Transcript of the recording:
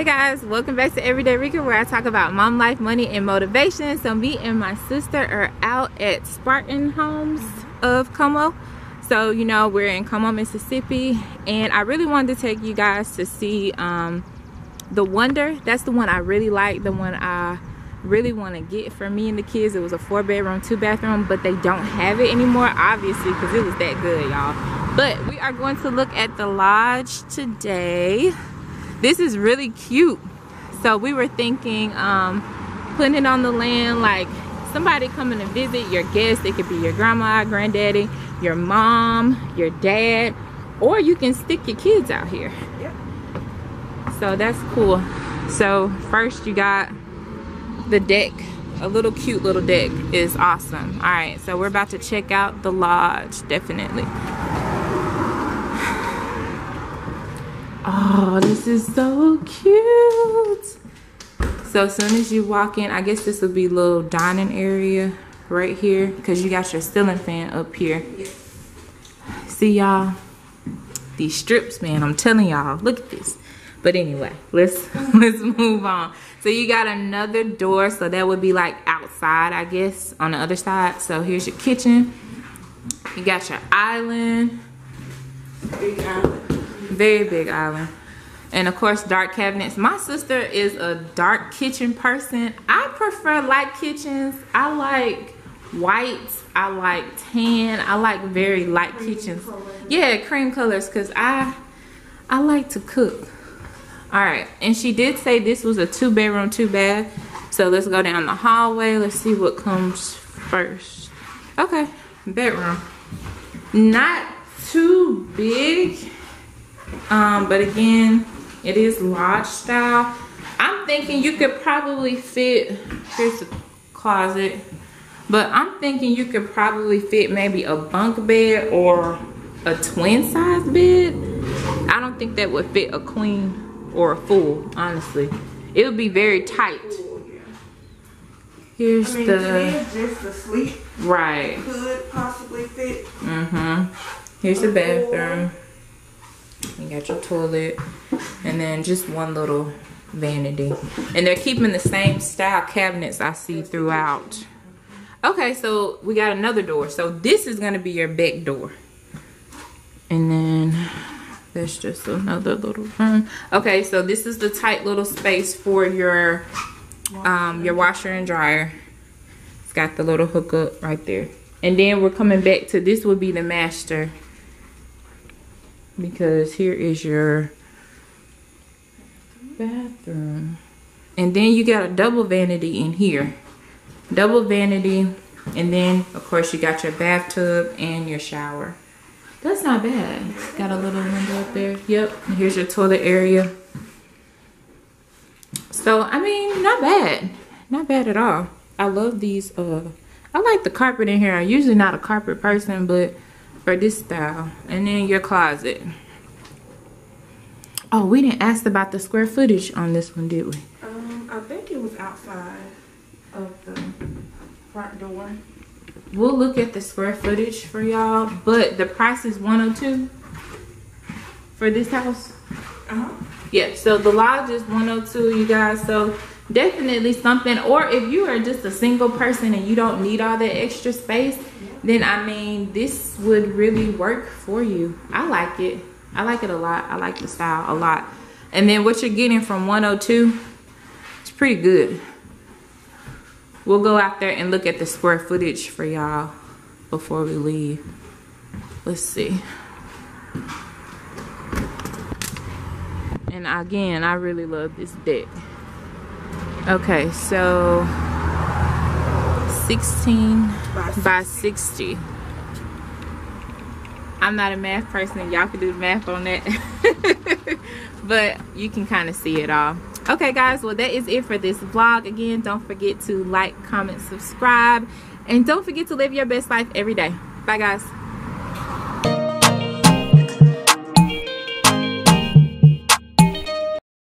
Hey guys, welcome back to Everyday Rika where I talk about mom life, money, and motivation. So me and my sister are out at Spartan Homes of Como. So, you know, we're in Como, Mississippi. And I really wanted to take you guys to see um, the Wonder. That's the one I really like, the one I really want to get for me and the kids. It was a four bedroom, two bathroom, but they don't have it anymore, obviously, because it was that good, y'all. But we are going to look at the lodge today this is really cute. So we were thinking um putting it on the land like somebody coming to visit your guest it could be your grandma granddaddy your mom your dad or you can stick your kids out here. Yep. so that's cool. So first you got the deck. A little cute little deck is awesome. All right so we're about to check out the lodge definitely Oh, this is so cute. So as soon as you walk in, I guess this would be a little dining area right here because you got your ceiling fan up here. See y'all, these strips, man, I'm telling y'all, look at this. But anyway, let's let's move on. So you got another door, so that would be like outside, I guess, on the other side. So here's your kitchen. You got your island. Big island very big island. And of course dark cabinets. My sister is a dark kitchen person. I prefer light kitchens. I like white i like tan. I like very light cream kitchens. colors. yeah cream colors because i i like to cook. All right. And she did say this was a two bedroom two bath so let's go down the hallway. Let's see what comes first. Okay. Bedroom. Not too big um, but again, it is lodge style. I'm thinking you could probably fit, here's the closet, but I'm thinking you could probably fit maybe a bunk bed or a twin size bed. I don't think that would fit a queen or a full, honestly. It would be very tight. Here's I mean, the just the sleep. Right. Could possibly fit. Mm-hmm. Here's the bathroom. You got your toilet and then just one little vanity. And they're keeping the same style cabinets I see throughout. Okay, so we got another door. So this is gonna be your back door. And then that's just another little room. Okay, so this is the tight little space for your um, your washer and dryer. It's got the little hookup right there. And then we're coming back to this would be the master because here is your bathroom. And then you got a double vanity in here. Double vanity. And then, of course, you got your bathtub and your shower. That's not bad. Got a little window up there. Yep. And here's your toilet area. So, I mean, not bad. Not bad at all. I love these. Uh, I like the carpet in here. I'm usually not a carpet person, but for this style. And then your closet. Oh, we didn't ask about the square footage on this one, did we? Um, I think it was outside of the front door. We'll look at the square footage for y'all, but the price is 102 for this house. Uh-huh. Yeah, so the lodge is 102, you guys. So definitely something. Or if you are just a single person and you don't need all that extra space, then I mean, this would really work for you. I like it. I like it a lot. I like the style a lot. And then what you're getting from 102, it's pretty good. We'll go out there and look at the square footage for y'all before we leave. Let's see. And again, I really love this deck. Okay, so 16 by 60. By 60. I'm not a math person. Y'all can do the math on that. but you can kind of see it all. Okay, guys. Well, that is it for this vlog. Again, don't forget to like, comment, subscribe. And don't forget to live your best life every day. Bye, guys.